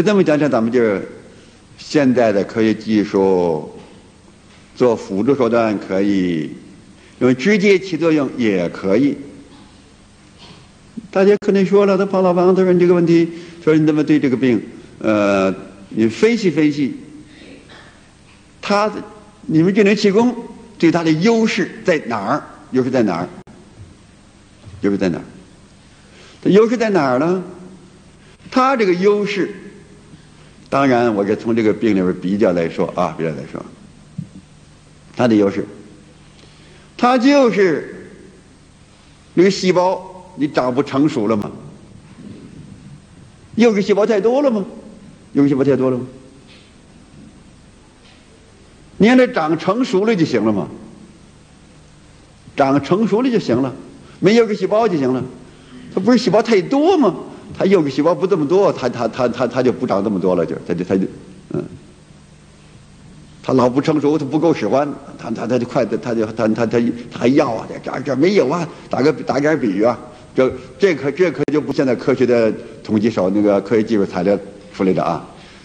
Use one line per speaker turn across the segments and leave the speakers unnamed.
所以这么讲讲，咱们就是现在的科学技术做辅助手段可以，用直接起作用也可以。大家可能说了，他跑到房子问这个问题，说你怎么对这个病，呃，你分析分析，他你们智能气功对他的优势在哪儿？优势在哪儿？优势在哪儿？它优势在哪儿呢？它这个优势，当然我是从这个病里边比较来说啊，比较来说，它的优势，它就是那个细胞你长不成熟了吗？幼个细胞太多了吗？幼个细胞太多了吗？你让它长成熟了就行了吗？长成熟了就行了，没幼个细胞就行了。它不是细胞太多吗？它有个细胞不这么多，它它它它它就不长这么多了，就它就它就嗯，它老不成熟，它不够使唤，它它它就快，它就它它它它还要啊，这这这没有啊，打个打个比喻啊，这这可这可就不现在科学的统计手那个科学技术材料出来的啊，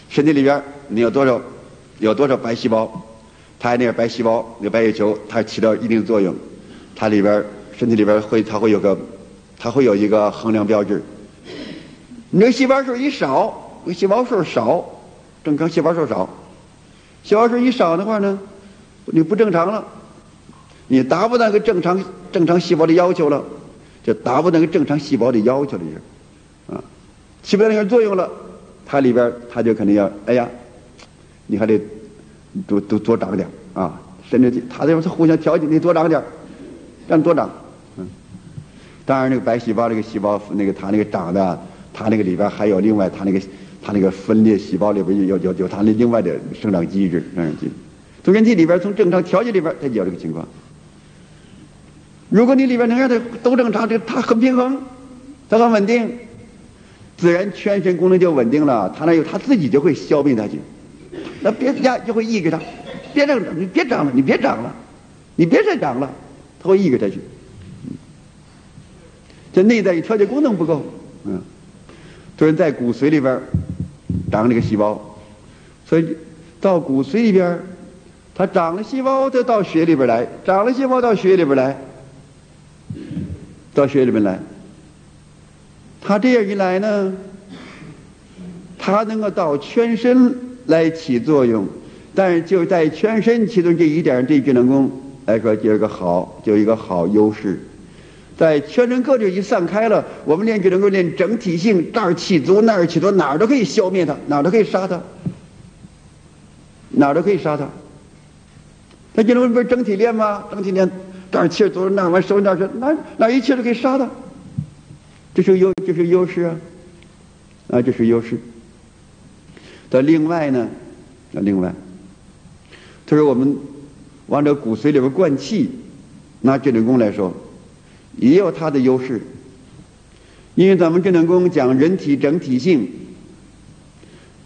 身体里边你有多少有多少白细胞，它那个白细胞那白血球它起到一定作用，它里边身体里边会它会有个。它会有一个衡量标志。你这细胞数一少，细胞数少，正常细胞数少，细胞数一少的话呢，你不正常了，你达不到个正常正常细胞的要求了，就达不到个正常细胞的要求了，就啊，起不到那个作用了，它里边它就肯定要，哎呀，你还得多多多长点啊，甚至它这是互相调节，你多长点让你多长。嗯当然，那个白细胞那个细胞，那个它那个长的，它那个里边还有另外它那个它那个分裂细胞里边有有有它那另外的生长机制，生长机制。从人体里边从正常调节里边它有这个情况。如果你里边能让它都正常，这它很平衡，它很稳定，自然全身功能就稳定了。它那有它自己就会消灭它去，那别家就会抑制它，别长，你别长了，你别长了，你别再长了，它会抑制它去。这内在调节功能不够，嗯，就是在骨髓里边长这个细胞，所以到骨髓里边，它长了细胞就到血里边来，长了细胞到血里边来，到血里边来，它这样一来呢，它能够到全身来起作用，但是就在全身起作用这一点，对智能功来说就有个好，就有一个好优势。在全身各地一散开了，我们练就能够练整体性，这儿气足，那儿气足，哪儿都可以消灭它，哪儿都可以杀它，哪儿都可以杀它。那就能不是整体练吗？整体练，这儿气足，那完收那儿去哪哪一切都可以杀它，这是优，这是优势啊，啊，这是优势。但另外呢，那另外，他说我们往这骨髓里边灌气，拿这种功来说。也有它的优势，因为咱们正能功讲人体整体性，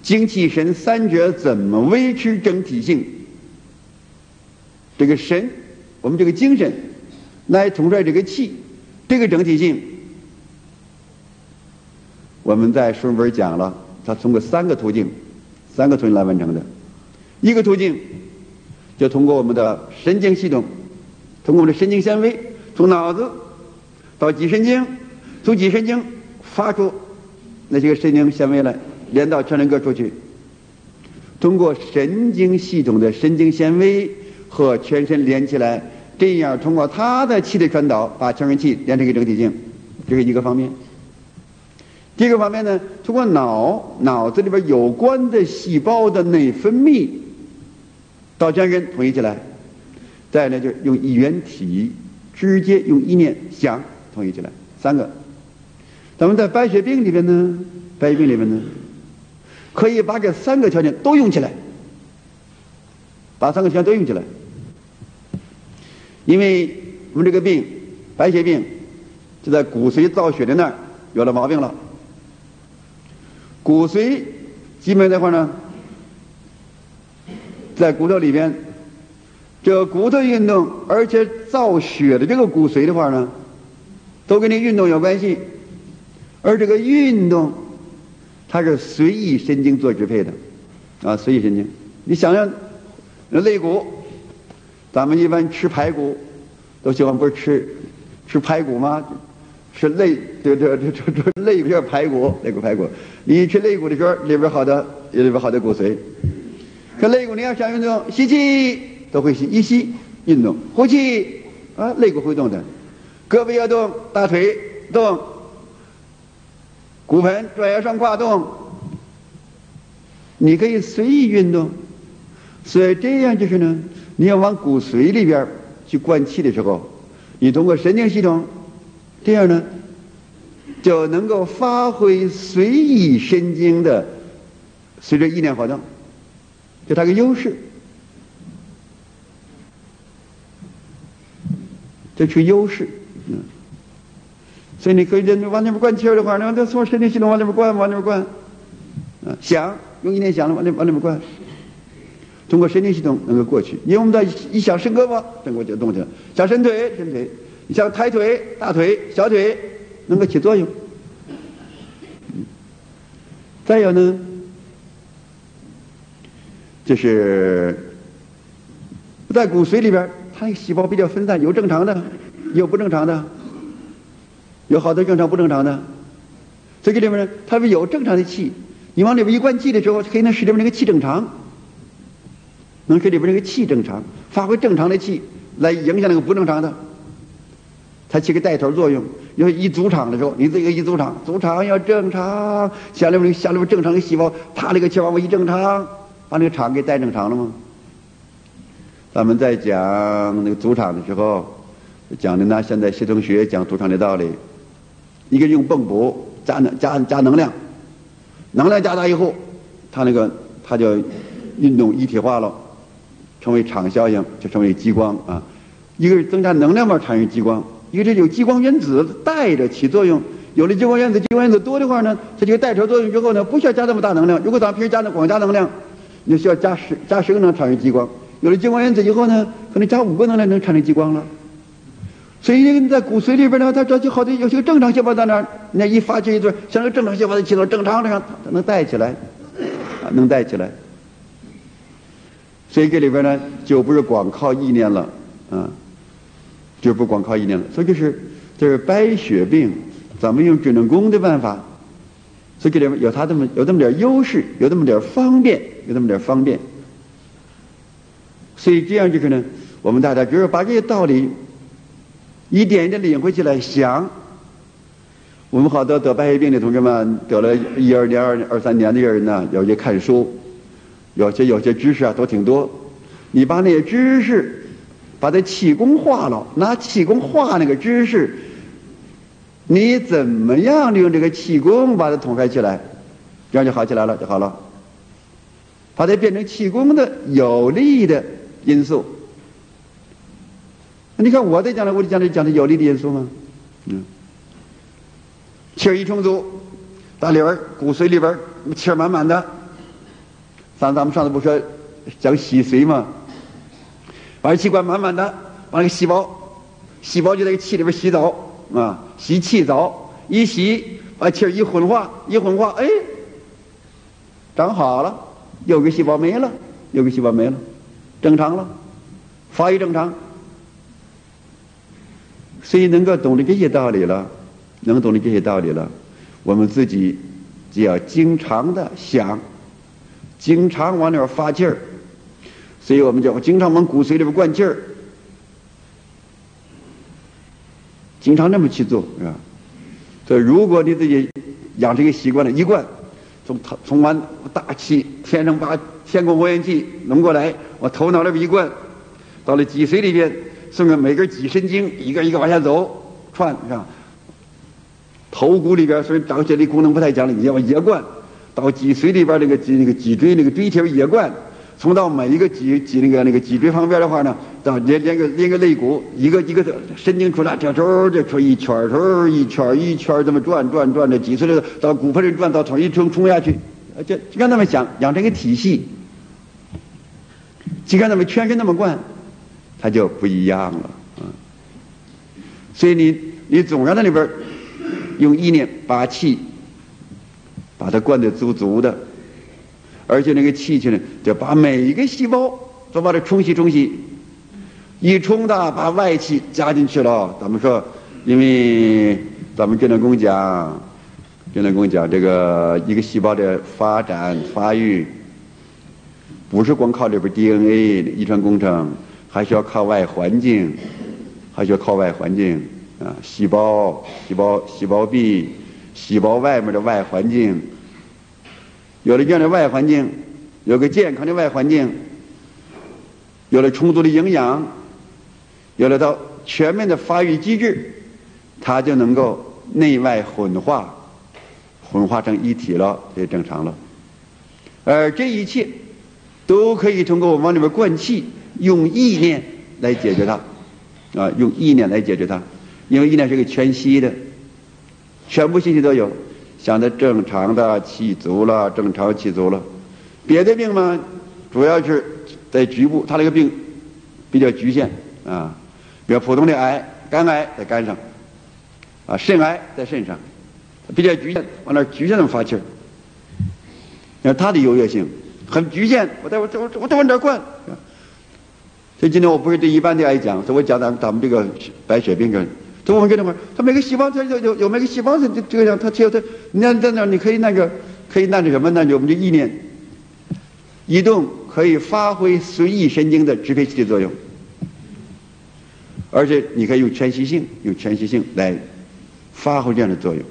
精气神三者怎么维持整体性？这个神，我们这个精神来统帅这个气，这个整体性，我们在书本讲了，它通过三个途径，三个途径来完成的。一个途径就通过我们的神经系统，通过我们的神经纤维，从脑子。到脊神经，从脊神经发出那些个神经纤维来，连到全身各处去。通过神经系统的神经纤维和全身连起来，这样通过它的气的传导，把全身气连成一个整体性，这是一个方面。第二个方面呢，通过脑脑子里边有关的细胞的内分泌，到全身统一起来。再呢，就用一元体直接用意念想。统一起来，三个。咱们在白血病里边呢，白血病里边呢，可以把这三个条件都用起来，把三个条件都用起来。因为我们这个病，白血病，就在骨髓造血的那儿有了毛病了。骨髓基本的话呢，在骨头里边，这个骨头运动，而且造血的这个骨髓的话呢。都跟你运动有关系，而这个运动它是随意神经做支配的，啊，随意神经。你想想，那肋骨，咱们一般吃排骨，都喜欢不是吃吃排骨吗？吃肋，这这这这这肋片排骨，肋骨排骨。你吃肋骨的时候，里边好的，里边好的骨髓。可肋骨你要想运动，吸气都会吸，一吸运动，呼气啊，肋骨会动的。胳膊要动，大腿动，骨盆、转腰、上胯动，你可以随意运动。所以这样就是呢，你要往骨髓里边去灌气的时候，你通过神经系统，这样呢，就能够发挥随意神经的随着意念活动，就它个优势。这是优势。嗯，所以你可以往那边灌气儿的话，那从身体系统往那边灌，往那边灌，啊，想用意念想了往那往那边灌，通过神经系统能够过去。因为我们在一想伸胳膊，伸胳膊就动起来；想伸腿，伸腿；你想抬腿、大腿、小腿，能够起作用。再有呢，就是在骨髓里边，它那个细胞比较分散，有正常的。有不正常的，有好多正常不正常的，这个里面呢，它是有正常的气，你往里边一灌气的时候，可以能使里面那个气正常，能使里边那个气正常，发挥正常的气来影响那个不正常的，它起个带头作用。要一组场的时候，你这个一组场，组场要正常，下里面下里边正常的细胞，啪，那个气往外一正常，把那个场给带正常了吗？咱们在讲那个组场的时候。讲的呢，现在系统学讲赌场的道理，一个用泵补加能加加能量，能量加大以后，它那个它就运动一体化了，成为场效应，就成为激光啊。一个是增加能量嘛，产生激光；一个是有激光原子带着起作用。有了激光原子，激光原子多的话呢，它就带头作用之后呢，不需要加那么大能量。如果咱平时加那光加能量，你就需要加十加十个能产生激光。有了激光原子以后呢，可能加五个能量能产生激光了。所以你在骨髓里边呢，它这就好多有些正常细胞在那儿，那一发气一段，像个正常细胞的气到正常的上，它能带起来，啊，能带起来。所以这里边呢，就不是光靠意念了，啊，就不光靠意念了。所以就是，这是白血病，咱们用智能功的办法，所以这里面有它这么有这么点优势，有这么点方便，有这么点方便。所以这样就是呢，我们大家就是把这些道理。一点一点领会起来，想，我们好多得白血病的同志们，得了一二年、二二三年的人呢，要去看书，有些有些知识啊都挺多。你把那些知识，把它气功化了，拿气功化那个知识，你怎么样利用这个气功把它统开起来，这样就好起来了，就好了。把它变成气功的有利的因素。你看我在讲的，我就讲的讲的有利的因素吗？嗯，气儿一充足，大里边骨髓里边气儿满满的。咱咱们上次不说讲洗髓吗？把气管满满的，把那个细胞，细胞就在气里边洗澡啊，洗气澡，一洗把气儿一混化，一混化，哎，长好了，有个细胞没了，有个细胞没了，正常了，发育正常。所以能够懂得这些道理了，能懂得这些道理了，我们自己就要经常的想，经常往那儿发劲儿。所以我们就经常往骨髓里边灌劲儿，经常那么去做，是吧？所以如果你自己养成一个习惯了，一灌，从头从完大气天上把天空火焰气弄过来，往头脑里边一灌，到了脊髓里边。顺着每根脊神经一个一个往下走，串是吧？头骨里边虽然长些的功能不太强，你要也灌到脊髓里边那个脊那个脊椎那个椎体也灌，从到每一个脊脊那个那个脊椎旁边的话呢，到连连个连个肋骨一个一个的神经出来，这头这出一圈头一圈一圈这么转转转的脊髓里到骨盆里转到头一冲冲下去，就就让他们想养成一个体系，就让他们全身那么灌。它就不一样了，嗯，所以你你总要在里边用意念把气把它灌得足足的，而且那个气气呢，就把每一个细胞都把它冲洗冲洗，一冲的把外气加进去了。咱们说，因为咱们跟着工讲，跟着工讲这个一个细胞的发展发育，不是光靠这边 DNA 遗传工程，还需要靠外环境，还需要靠外环境啊，细胞、细胞、细胞壁。细胞外面的外环境，有了这样的外环境，有个健康的外环境，有了充足的营养，有了它全面的发育机制，它就能够内外混化，混化成一体了，就正常了。而这一切都可以通过我往里面灌气，用意念来解决它，啊，用意念来解决它，因为意念是个全息的。全部信息都有，想的正常的气足了，正常气足了。别的病嘛，主要是在局部，他那个病比较局限啊。比如普通的癌，肝癌在肝上，啊，肾癌在肾上，比较局限，往那局限的发气儿。你看他的优越性很局限，我在我我我再往这灌。所以今天我不是对一般的来讲，所以我讲咱咱们这个白血病的人。我们跟他们，他每个细胞，它有有有每个细胞是这个样，它只有它，你看在那你可以那个，可以那个什么，那就我们就意念移动，可以发挥随意神经的支配器的作用，而且你可以用全息性，用全息性来发挥这样的作用，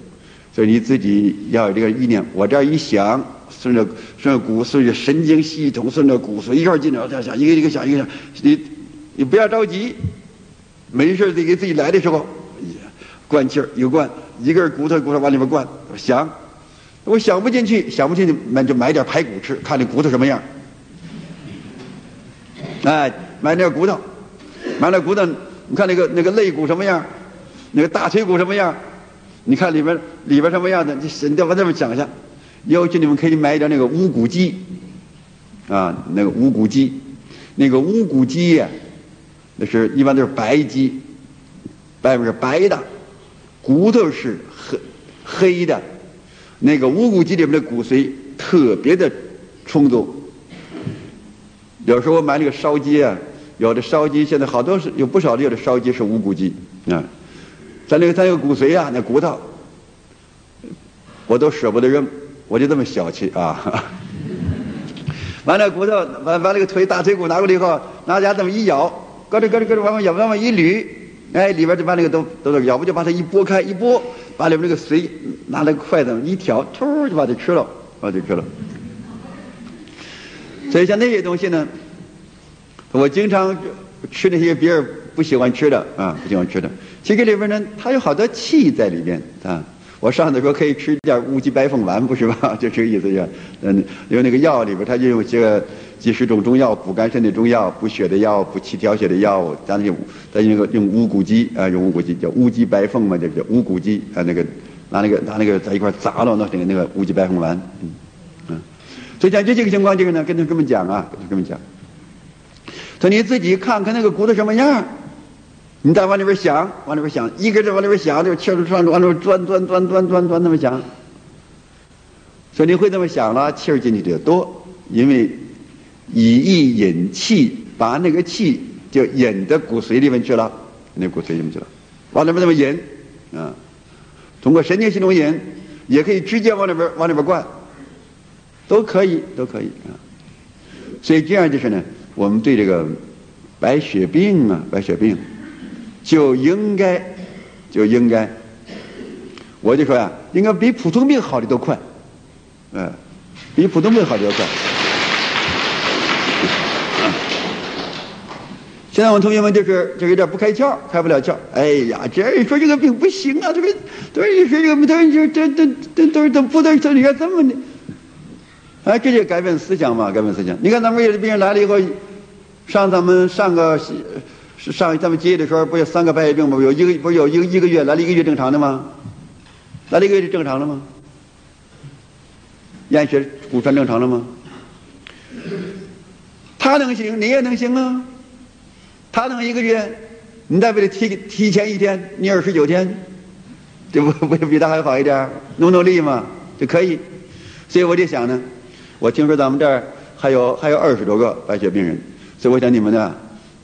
所以你自己要有这个意念，我这儿一想，顺着顺着骨顺着神经系统，顺着骨髓一块儿进来，这想一个一个想一个想，你你不要着急，没事得给自己来的时候。灌气儿，有灌，一根骨头骨头往里面灌，想，我想不进去，想不进去，那就买点排骨吃，看这骨头什么样。哎，买点骨头，买点骨头，你看那个那个肋骨什么样，那个大腿骨什么样，你看里边里边什么样的，你你往这边想一下。要求你们可以买一点那个无骨鸡，啊，那个无骨鸡，那个无骨鸡呀，那是一般都是白鸡，外面是白的。骨头是黑黑的，那个无骨鸡里面的骨髓特别的充足。有时候我买那个烧鸡啊，有的烧鸡现在好多是有不少的有的烧鸡是无骨鸡啊。咱那个咱那个骨髓啊，那骨头我都舍不得扔，我就这么小气啊。完了骨头，完把那个腿大腿骨拿过来以后，拿家这么一咬，咯吱咯吱咯吱往往咬，往往一捋。哎，里边就把那个都都是，要不就把它一拨开，一拨，把里面那个水拿那个筷子一挑，突就把它吃了，把它吃了。所以像那些东西呢，我经常吃那些别人不喜欢吃的啊，不喜欢吃的。其实里边呢，它有好多气在里边啊。我上次说可以吃点乌鸡白凤丸，不是吧？就这个意思是，嗯，因为那个药里边它就有些几十种中药，补肝肾的中药，补血的药，补气调血的药，咱用咱用个用乌骨鸡啊，用乌骨鸡叫乌鸡白凤嘛，就叫乌骨鸡啊，那个拿那个拿那个在一块砸了，那那个那个乌鸡白凤丸，嗯嗯。所以讲这几个情况，就是呢，跟他这么讲啊，跟他这么讲，说你自己看看那个骨头什么样。你再往里边想，往里边想，一个劲往里边想，就气儿往往里边钻钻钻钻钻钻那么想。所以你会这么想了，气儿进去就多，因为以意引气，把那个气就引到骨髓里面去了，那骨髓里面去了，往里边那么引，啊，通过神经系统引，也可以直接往里边往里边灌，都可以，都可以啊。所以这样就是呢，我们对这个白血病啊，白血病。就应该，就应该，我就说呀，应该比普通病好的都快，嗯，比普通病好的都快。现在我们同学们就是就有点不开窍，开不了窍。哎呀，这说这个病不行啊，这个都是说这个，都是这这这都是都不对这你看这么的，哎，这就改变思想嘛，改变思想。你看咱们有的病人来了以后，上咱们上个。是上咱们接的时候，不有三个白血病吗？有一个不是有一个一个月来了一个月正常的吗？来了一个月是正常的吗？验血骨穿正常了吗？他能行，你也能行啊。他能一个月，你再为他提提前一天，你二十九天，这不不比他还好一点？努努力嘛就可以。所以我就想呢，我听说咱们这儿还有还有二十多个白血病人，所以我想你们呢，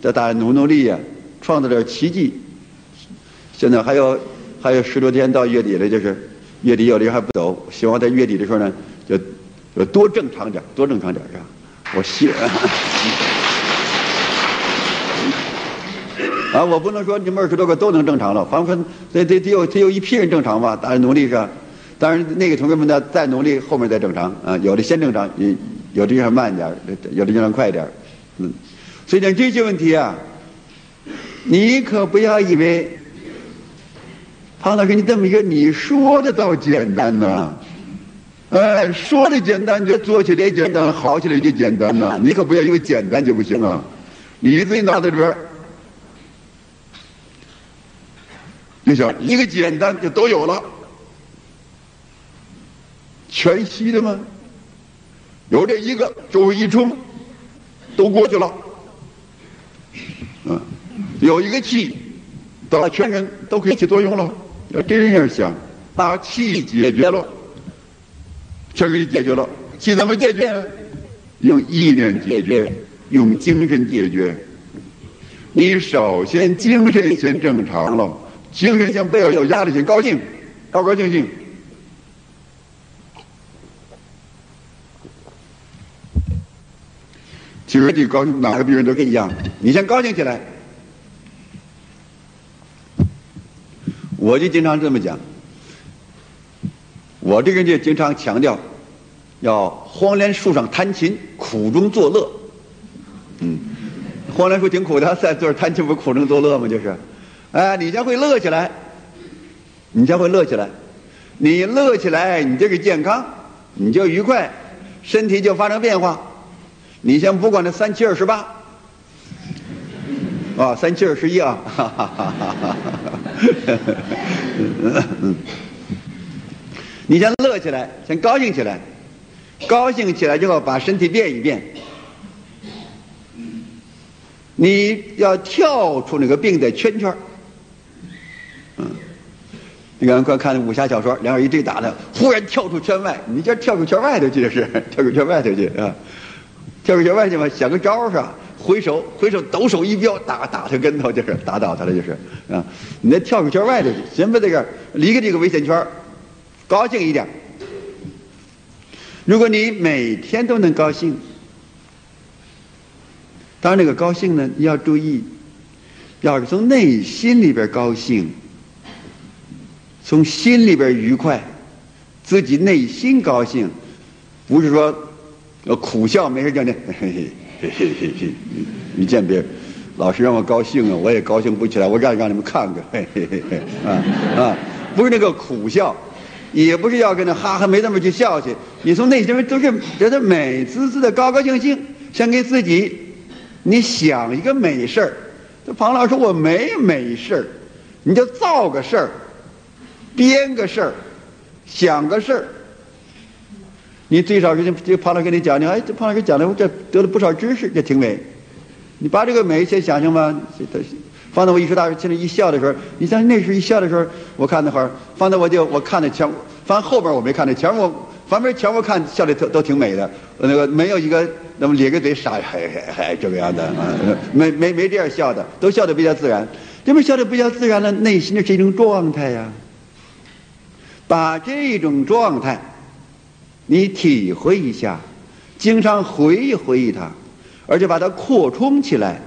再大家努努力呀，创造点奇迹。现在还有还有十多天到月底了，就是月底有的人还不走，希望在月底的时候呢，就就多正常点，多正常点是吧？我希 啊，我不能说你们二十多个都能正常了，反正得得得有得有一批人正常吧，大家努力是吧？当然那个同学们呢再努力，后面再正常啊，有的先正常，有有的人慢一点，有的地方快一点，嗯，所以讲这些问题啊，你可不要以为庞老师你这么一个你说的倒简单呢，哎，说的简单，就做起来简单，好起来就简单呢，你可不要因为简单就不行啊，你自己脑子里边。你想一个简单就都有了，全息的吗？有这一个周围一冲，都过去了。嗯，有一个气，到全人都可以起作用了。要这样想，把气解决了，全给你解决了。气怎么解决？用意念解决，用精神解决。你首先精神先正常了。精神先不要有压力先，高兴，高高兴兴。其实你高兴，哪个病人都跟一样。你先高兴起来，我就经常这么讲。我这个人就经常强调，要黄连树上弹琴，苦中作乐。嗯，黄连树挺苦的，在这儿弹琴不苦中作乐吗？就是。哎，你将会乐起来，你将会乐起来，你乐起来，你这个健康，你就愉快，身体就发生变化。你先不管那三七二十八，啊，三七二十一啊，哈哈哈哈哈哈。你先乐起来，先高兴起来，高兴起来之后把身体变一变。你要跳出那个病的圈圈你看，快看武侠小说，两人一对打的，忽然跳出圈外，你这跳出圈外头去，这是跳出圈外头去啊！跳出圈外去嘛，想个招是吧？回手，回手，抖手一镖，打打他跟头就是打倒他了，就是啊！你再跳出圈外头去，先把这个离开这个危险圈，高兴一点。如果你每天都能高兴，当然那个高兴呢，你要注意，要是从内心里边高兴。从心里边愉快，自己内心高兴，不是说苦笑没事叫你 嘿嘿嘿嘿嘿嘿，你见别老师让我高兴啊，我也高兴不起来，我让让你们看看，嘿嘿嘿嘿啊啊，不是那个苦笑，也不是要跟那哈哈没那么去笑去，你从内心都是觉得美滋滋的高高兴兴，想给自己你想一个美事儿，这庞老师我没美事儿，你就造个事儿。编个事儿，想个事儿，你最少是这庞老师跟你讲讲，哎，这庞老师讲的，我这得了不少知识，这挺美。你把这个美先想想吧，放在我艺术大学，现在一笑的时候，你像那时候一笑的时候，我看那会儿，放在我就我看那前，放后边我没看那前我，反正前我看笑的都都挺美的，那个没有一个那么咧个嘴傻，还还还这个样的，没没没这样笑的，都笑的比较自然。这么笑的比较自然了，内心的是一种状态呀。把这种状态，你体会一下，经常回忆回忆它，而且把它扩充起来，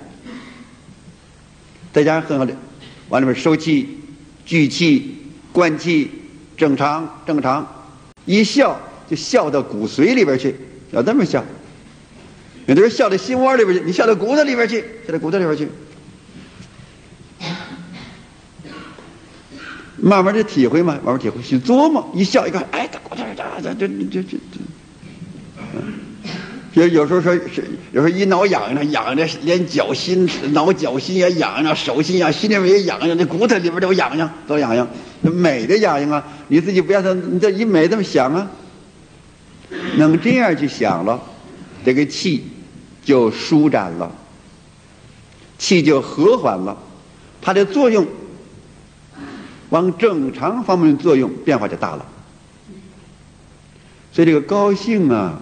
再加上很好的，往里面收气、聚气、灌气，正常正常，一笑就笑到骨髓里边去，要这么笑。有的人笑到心窝里边去，你笑到骨头里边去，笑到骨头里边去。慢慢的体会嘛，慢慢体会，去琢磨，一笑一看，哎，这这这这这这这，有有时候说是，有时候一挠痒痒，痒的连脚心挠脚心也痒痒，手心痒，心里面也痒痒，那骨头里边都痒痒，都痒痒，美的痒痒啊！你自己不要说，你这一美这么想啊，能这样去想了，这个气就舒展了，气就和缓了，它的作用。往正常方面作用变化就大了，所以这个高兴啊，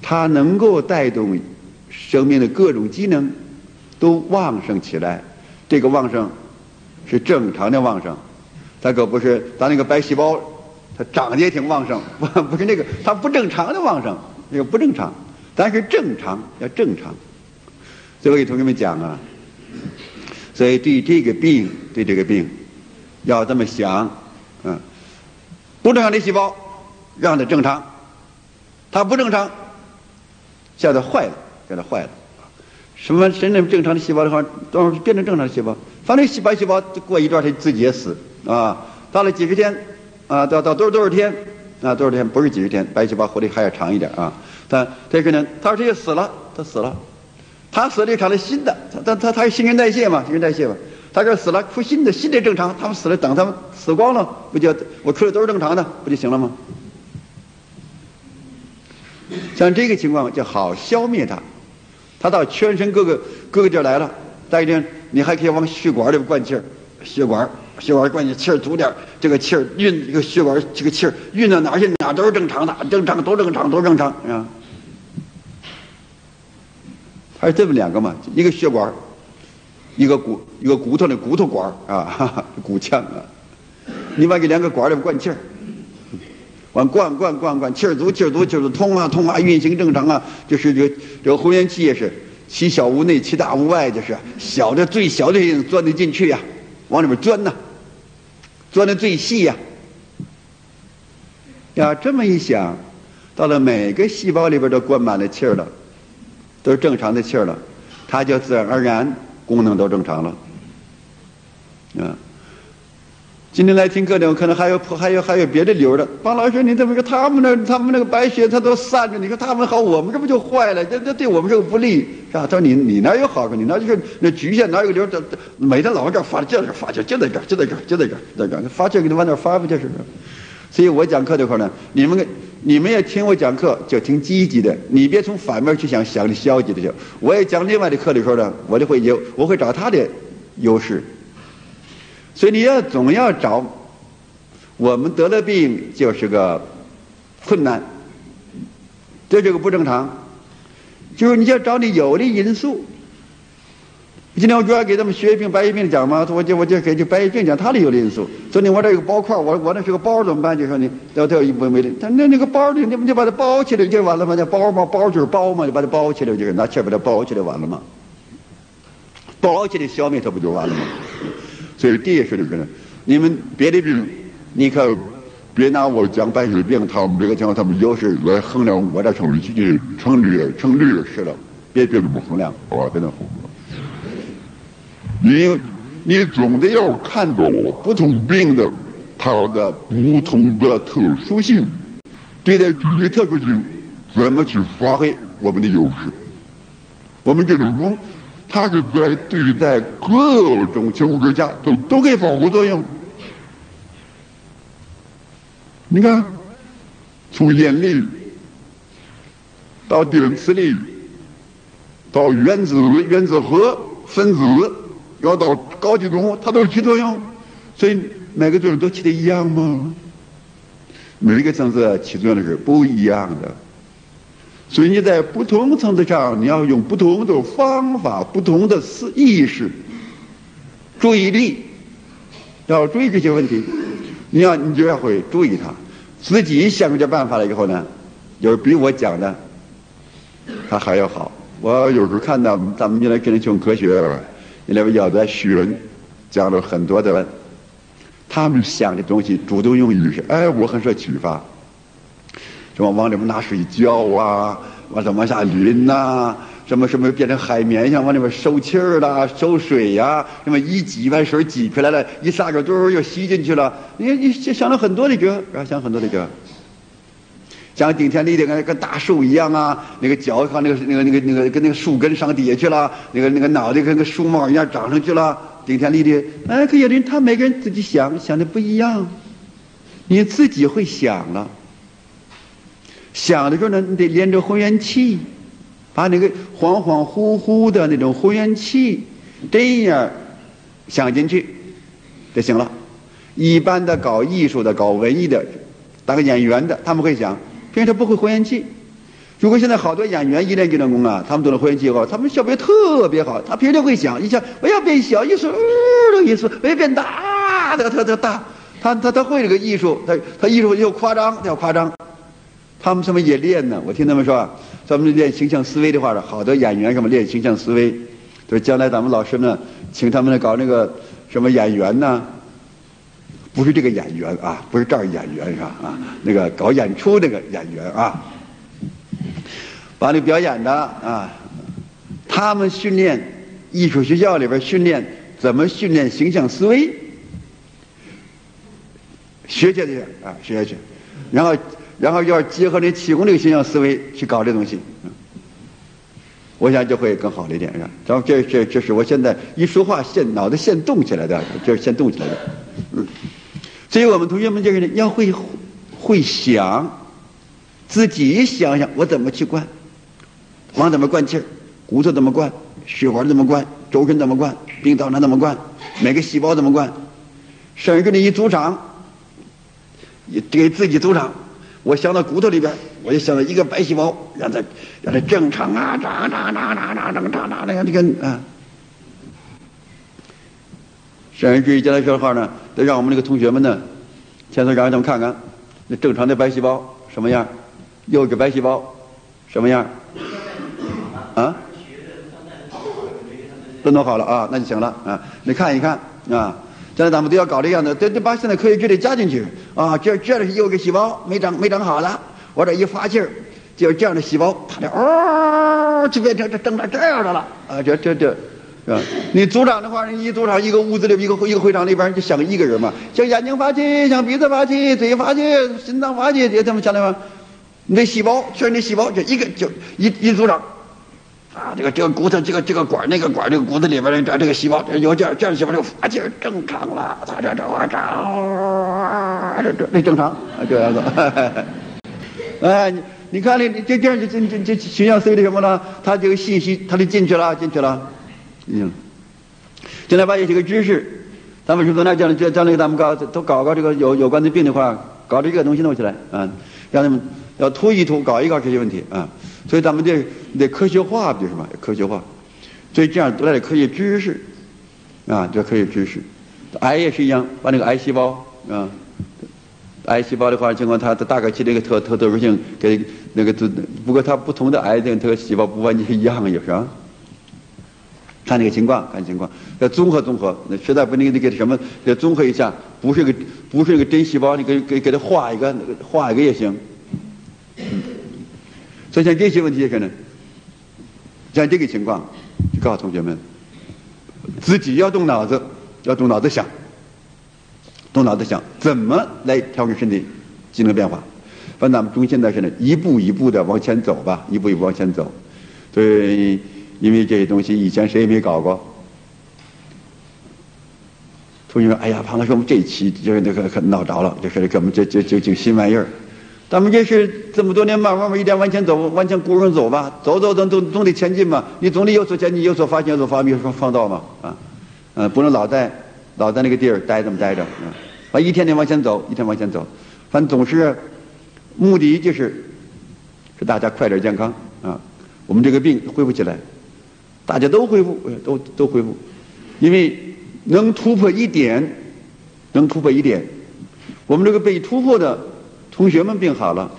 它能够带动生命的各种机能都旺盛起来。这个旺盛是正常的旺盛，它可不是咱那个白细胞，它长得也挺旺盛，不不是那个它不正常的旺盛，那个不正常，但是正常要正常。所以给同学们讲啊，所以对这个病，对这个病，要这么想，嗯，不正常的细胞让它正常，它不正常，叫它坏了，叫它坏了。什么真正正常的细胞的话，到变成正常的细胞，反正细白细胞过一段它自己也死啊。到了几十天啊，到到多少多少天啊，多少天不是几十天，白细胞活得还要长一点啊。但这个呢，它直接死了，它死了，它死了就产了新的，它它它它是新陈代谢嘛，新陈代谢嘛。它这死了出新的，新的正常，他们死了等他们死光了，不就我出来都是正常的，不就行了吗？像这个情况就好消灭它。它到全身各个各个地儿来了，再一点，你还可以往血管里灌气儿，血管血管灌气气儿足点儿这个气儿运这个血管这个气儿运到哪儿去哪儿都是正常的，正常都正常都正常啊。它是这么两个嘛，一个血管，一个骨一个骨头的骨头管啊，哈哈骨腔啊，你往这两个管里灌气儿。往灌灌灌灌，气儿足气儿足气儿足，通啊通啊，运行正常啊。就是这个这个混元气也是，其小无内，其大无外，就是小的最小的也钻得进去呀，往里边钻呐，钻的最细呀。呀这么一想，到了每个细胞里边都灌满了气儿了，都是正常的气儿了，它就自然而然功能都正常了，啊。今天来听课的，我可能还有还有还有别的理由的。方老师，你怎么说他们那他们那个白血他都散着？你说他们好，我们这不就坏了？这这对我们是个不利，是吧？他说你你那有好处，你那就是那局限，哪有个瘤？这每天老往这发劲儿发劲，就在这儿，就在这儿，就在这儿，在这儿发劲，给你往那发不就是？所以我讲课这块呢，你们你们也听我讲课，就听积极的，你别从反面去想想的消极的去。我也讲另外的课的时候呢，我就会有我会找他的优势。所以你要总要找，我们得了病就是个困难，这是个不正常，就是你要找你有利因素。今天我主要给他们血液病、白血病讲嘛，我就我就给这白血病讲它的有利因素。昨天我这有个包块，我我那是个包怎么办？就说你都都有一分没的，他那那个包你你不就把它包起来就完了吗？那包嘛包就是包嘛，就把它包起来就是拿气把它包起来完了吗？包起来消灭它不就完了吗？所以这也是这个，你们别的病，你可别拿我讲白血病，他们这个情况他们优势来衡量我这成率，就成率成率是了，别别这么衡量，哦，别那么。你你总得要看到不同病的它的不同的特殊性，对待具体特殊性怎么去发挥我们的优势，我们这种。它是在对待各种情况之下都都可以保护作用。你看，从引力到电磁力，到原子、原子核、分子，要到高级动物，它都起作用。所以每个作用都起的一样吗？每一个层次起作用的是不一样的。所以你在不同层次上，你要用不同的方法、不同的思意识、注意力，要注意这些问题。你要你就要会注意它，自己想出这办法了以后呢，就是比我讲的他还要好。我有时候看到咱们原来跟人讲科学，原来要在徐人讲了很多的，他们想的东西，主动用意识，哎，我很受启发。什么往里面拿水浇啊，往上往下淋呐，什么什么变成海绵像往里面收气儿啦、收水呀，什么一挤完水挤出来了，一撒个嘟又吸进去了。你你想了很多的辙，啊，想很多的辙。像顶天立地跟跟大树一样啊，那个脚靠那个那个那个那个跟那个树根上底下去了，那个那个脑袋跟个树帽一样长上去了，顶天立地。哎，可有的人他每个人自己想想的不一样，你自己会想了。想的时候呢，你得连着混元气，把那个恍恍惚惚的那种混元气这样想进去就行了。一般的搞艺术的、搞文艺的、当个演员的，他们会想因为他不会呼烟气。如果现在好多演员一练技能功啊，他们都能呼烟气以后，他们效果特别好。他平时会想，一想我要变小，一说这个意思，我要变大啊，他他他大，他他他会这个艺术，他他艺术又夸张，要夸张。他们什么也练呢？我听他们说，咱们练形象思维的话，好多演员什么练形象思维，就是将来咱们老师们请他们来搞那个什么演员呢？不是这个演员啊，不是这儿演员是吧？啊，那个搞演出那个演员啊，把那表演的啊，他们训练艺术学校里边训练怎么训练形象思维，学学去啊，学学去，然后。然后要结合那气功这个形象思维去搞这东西，我想就会更好一点，是？然后这这这是我现在一说话现脑袋现动起来的，这是现动起来的。嗯，所以我们同学们这个人要会会想，自己想想我怎么去灌，往怎么灌气儿，骨头怎么灌，血管怎么灌，周身怎么灌，病灶那怎么灌，每个细胞怎么灌，甚至你一组长，也给自己组长。我想到骨头里边，我就想到一个白细胞，让它让它正常啊，长长长长长长长长，那样这个啊。甚至于将来说话呢，得让我们这个同学们呢，前头让他们看看，那正常的白细胞什么样，幼稚白细胞什么样，啊？都弄好了啊，那就行了啊，你看一看啊。现在咱们都要搞这样的，得得把现在科学知识加进去啊！这这里有个细胞没长没长好了，我这一发劲儿，就这样的细胞，它就哦，就变成这长成这样的了啊！这这这，是吧？你组长的话，你一组长一个屋子里一个一个会场里边就像一个人嘛，像眼睛发气，像鼻子发气，嘴发气，心脏发气，这么想的吗？你的细胞全是那细胞，就一个就一一组长。啊，这个这个骨头，这个这个管那个管这个骨子里边的这这个细胞，有这样这样细胞就发劲正常了，它这这往长，这这那正常，这样子。哎，你你看你你这这样这这这形象思维的什么呢？它这个信息它就进去了，进去了。嗯，现在把这些个知识，咱们是从那讲将将来咱们搞都搞搞这个有有关的病的话，搞这个东西弄起来啊，让他们要突一突，搞一搞这些问题啊。所以咱们得得科学化，就什么科学化，所以这样得来的科学知识，啊，这科学知识，癌也是一样，把那个癌细胞啊，癌细胞的话，情况它的大概其那个特特特殊性给那个不不过它不同的癌症，它细胞不完全一样，有时候，看那个情况，看情况，要综合综合，那实在不你得给它什么，要综合一下，不是个不是个真细胞，你给给给它画一个，画一个也行。所以像这些问题也可能，像这个情况，就告诉同学们，自己要动脑子，要动脑子想，动脑子想怎么来调整身体机能变化。反正咱们中现在是呢，一步一步的往前走吧，一步一步往前走。所以，因为这些东西以前谁也没搞过。同学说：“哎呀，庞老师，我们这一期就是那个可闹着了，就是给我们这这这这新玩意儿。”咱们这是这么多年，慢慢慢一点往前走，往前轱辘走吧，走走走，总总得前进嘛。你总得有所前进，有所发现，有所发明，有所创造嘛。啊，嗯，不能老在老在那个地儿待这么待着。啊，反正一天天往前走，一天往前走，反正总是目的就是使大家快点健康啊。我们这个病恢复起来，大家都恢复，都都恢复，因为能突破一点，能突破一点，我们这个被突破的。同学们病好了，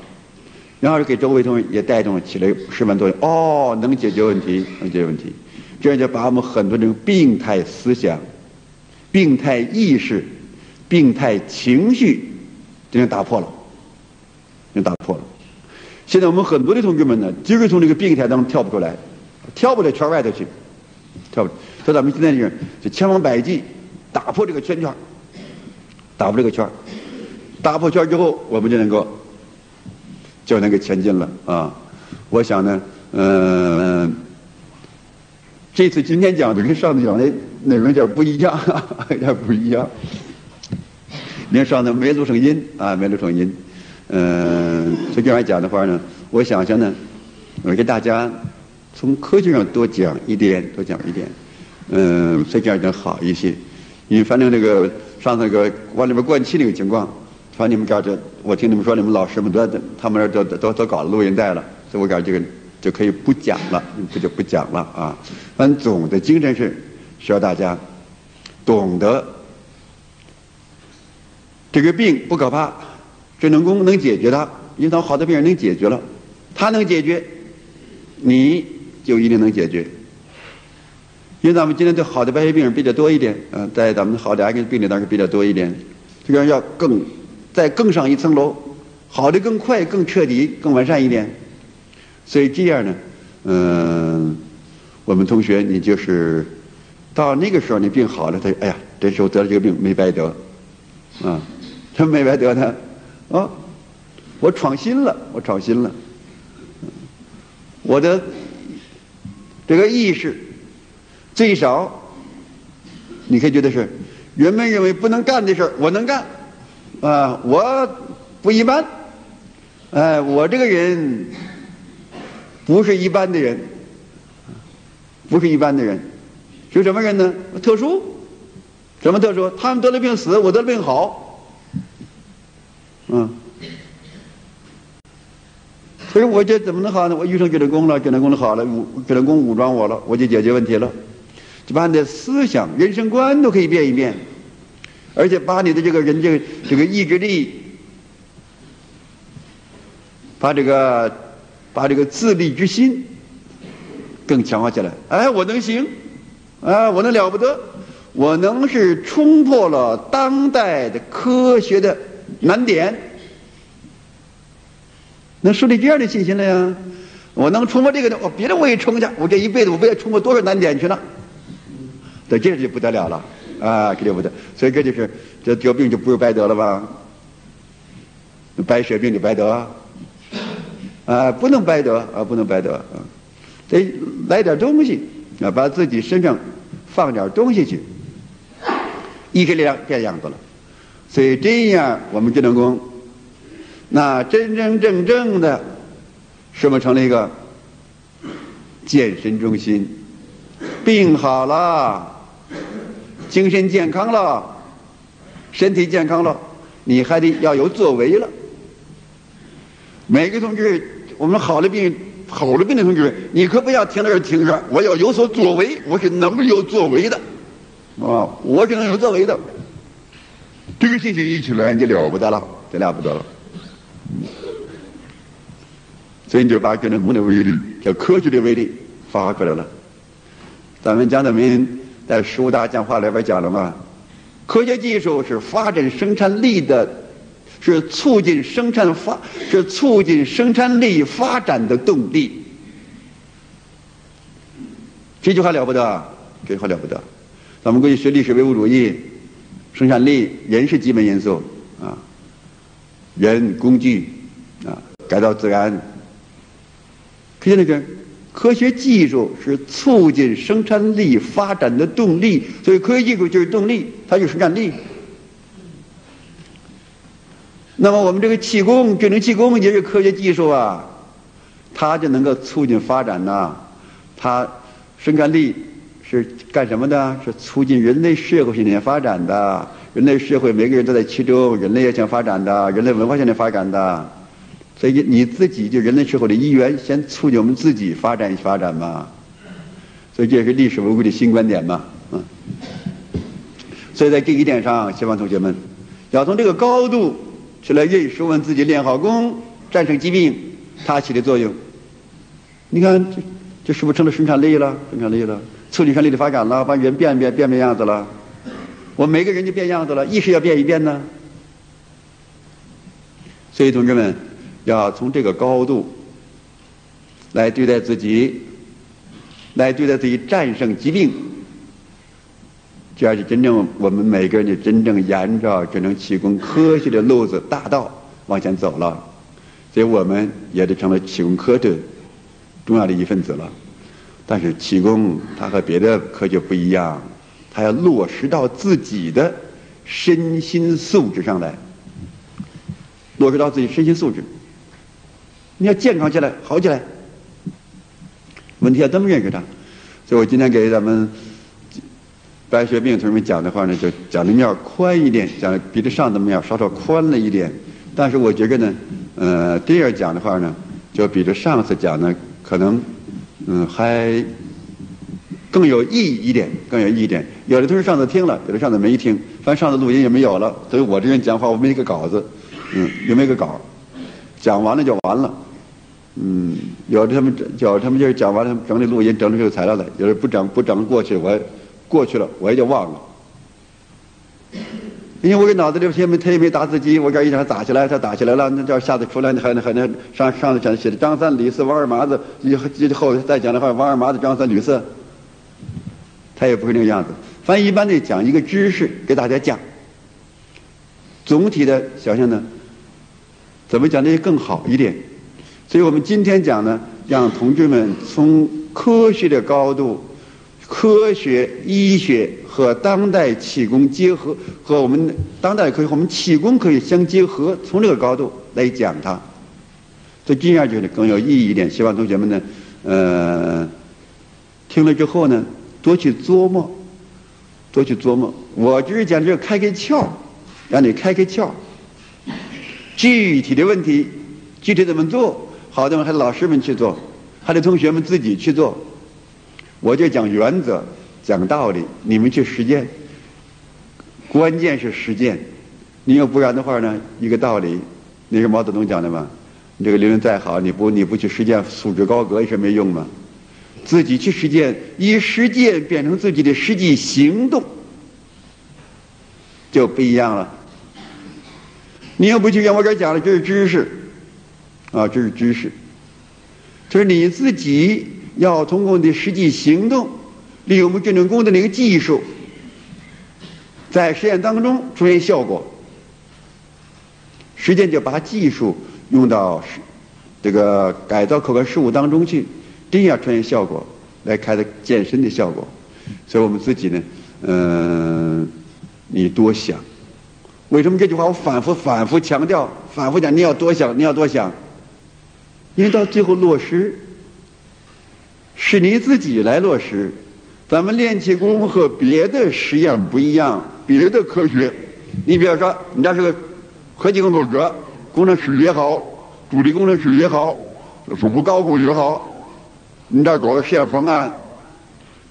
然后给周围同学也带动起了示范作用。哦，能解决问题，能解决问题，这样就把我们很多这种病态思想、病态意识、病态情绪，就打破了，就打破了。现在我们很多的同志们呢，就是从这个病态当中跳不出来，跳不到圈外头去，跳不。所以咱们现在就是就千方百计打破这个圈圈，打破这个圈。打破圈之后，我们就能够就能够前进了啊！我想呢，嗯，这次今天讲的跟上次讲的内容有点不一样，有点不一样。您上次没录成音啊，没录成音。嗯，这样来讲的话呢，我想想呢，我给大家从科学上多讲一点，多讲一点。嗯，这样就好一些。因为反正那个上次那个往里边灌气那个情况。反正你们这儿这，我听你们说你们老师们都他们这都都都搞录音带了，所以我感觉这个就可以不讲了，不就不讲了啊。反正总的精神是需要大家懂得这个病不可怕，智能功能解决它，因为好的病人能解决了，他能解决，你就一定能解决。因为咱们今天对好的白血病人比较多一点，嗯，在咱们好的癌症病例当中比较多一点，这个要更再更上一层楼，好的更快、更彻底、更完善一点。所以这样呢，嗯，我们同学你就是到那个时候你病好了，他哎呀，这时候得了这个病没白得，啊，他没白得呢，啊，我创新了，我创新了，我的这个意识。最少，你可以觉得是人们认为不能干的事儿，我能干，啊，我不一般，哎，我这个人不是一般的人，不是一般的人，是什么人呢？特殊，什么特殊？他们得了病死，我得了病好，嗯，所以我这怎么能好呢？我遇上给了功了，给了功了好了，武给了功武装我了，我就解决问题了。就把你的思想、人生观都可以变一变，而且把你的这个人这个这个意志力，把这个把这个自立之心更强化起来。哎，我能行，啊，我能了不得，我能是冲破了当代的科学的难点，能树立这样的信心了呀。我能冲破这个的，我别的我也冲去，我这一辈子我不要冲破多少难点去了。这这就不得了了，啊，这就不得，所以这就是这得病就不是白得了吧？白血病就白得，啊，不能白得啊，不能白得啊，得来点东西啊，把自己身上放点东西去，意志力量变样子了，所以这样我们就能够，那真真正正的，什么成了一个健身中心，病好了。精神健康了，身体健康了，你还得要有作为了。每个同志，我们好的病，好的病的同志，你可不要停在这听着，我要有所作为，我是能有作为的，啊，我是能有作为的。这个信心一起来，你就了不得了，就了不得了。所以你就把可能功的威力，叫科学的威力发出来了。咱们讲的明。在十五大讲话里边讲了嘛，科学技术是发展生产力的，是促进生产发，是促进生产力发展的动力。这句话了不得，这句话了不得。咱们过去学历史唯物主义，生产力人是基本因素啊，人工具啊，改造自然，看见那个。科学技术是促进生产力发展的动力，所以科学技术就是动力，它就是生产力。那么我们这个气功，智能气功也是科学技术啊，它就能够促进发展呐。它生产力是干什么的？是促进人类社会性的发展的。人类社会每个人都在其中，人类也想发展的，人类文化性的发展的。所以你自己就人类社会的一员，先促进我们自己发展发展嘛。所以这也是历史文物的新观点嘛，嗯。所以在这一点上，希望同学们要从这个高度去来认识我们自己练好功，战胜疾病，它起的作用。你看这这是不是成了生产力了？生产力了，促进生产力的发展了，把人变变变变样子了。我们每个人就变样子了，意识要变一变呢。所以同志们。要从这个高度来对待自己，来对待自己，战胜疾病，这要是真正我们每个人就真正沿着这种气功科学的路子大道往前走了，所以我们也就成了气功科的重要的一份子了。但是气功它和别的科学不一样，它要落实到自己的身心素质上来，落实到自己身心素质。你要健康起来，好起来。问题要怎么认识它？所以我今天给咱们白血病同学们讲的话呢，就讲的面宽一点，讲比这上的面稍稍宽了一点。但是我觉得呢，呃，第二讲的话呢，就比这上次讲的可能，嗯，还更有意义一点，更有意义一点。有的同学上次听了，有的上次没听，反正上次录音也没有了。所以我这人讲话我没一个稿子，嗯，也没个稿，讲完了就完了。嗯，有的他们有的他们就是讲完了整理录音，整理这个材料的，有的不整不整过去我。过去了，我也就忘了。因为我给脑子里他没他也没打字机，我这一下打起来，他打起来了，那这下次出来还还那上上次讲写的张三李四王二麻子，以后再讲的话，王二麻子张三李四，他也不是那个样子。反正一般的讲一个知识给大家讲，总体的想象呢，怎么讲的更好一点？所以我们今天讲呢，让同志们从科学的高度。科学、医学和当代气功结合，和我们当代科学我们气功可以相结合，从这个高度来讲它，这这样就更有意义一点。希望同学们呢，呃，听了之后呢，多去琢磨，多去琢磨。我只是讲这个开开窍，让你开开窍。具体的问题，具体怎么做，好的还是老师们去做，还得同学们自己去做。我就讲原则，讲道理，你们去实践。关键是实践，你要不然的话呢，一个道理，那是毛泽东讲的嘛。你这个理论再好，你不你不去实践，束之高阁也是没用嘛。自己去实践，以实践变成自己的实际行动，就不一样了。你要不去像我这讲的，这是知识，啊，这是知识，就是你自己。要通过你的实际行动，利用我们震动功的那个技术，在实验当中出现效果。实践就把技术用到这个改造客观事物当中去，这样出现效果，来开的健身的效果。所以我们自己呢，嗯，你多想。为什么这句话我反复反复强调，反复讲你要多想，你要多想，因为到最后落实。是你自己来落实，咱们练气功和别的实验不一样，别的科学，你比如说，你这是个科技工作者，工程师也好，助理工程师也好，总部高工也好，你这搞个实验方案，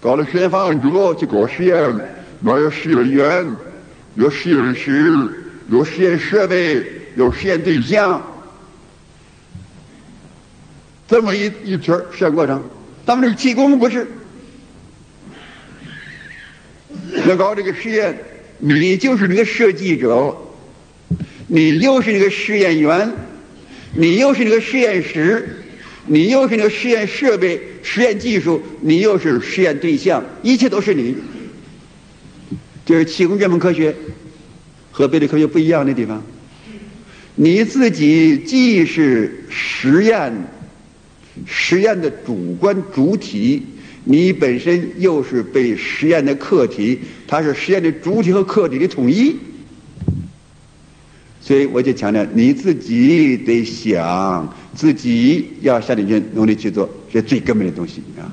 搞了实验方案之后去搞实验，那有实验员，有实验室，有实验设备，有实验对象，这么一一圈实验过程。咱们这个气功不是，要搞这个实验，你就是那个设计者，你又是那个实验员，你又是那个实验室，你又是那个实验设备、实验技术，你又是实验对象，一切都是你。就是气功这门科学和别的科学不一样的地方，你自己既是实验。实验的主观主体，你本身又是被实验的客体，它是实验的主体和客体的统一。所以我就强调，你自己得想，自己要下定决心努力去做，是最根本的东西啊。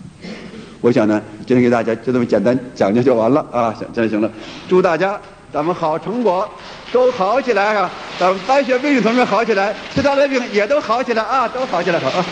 我想呢，今天给大家就这么简单讲讲就完了啊，行，这样行了。祝大家咱们好成果都好起来啊！咱们白血病的同学好起来，其他的病也都好起来啊，都好起来好啊。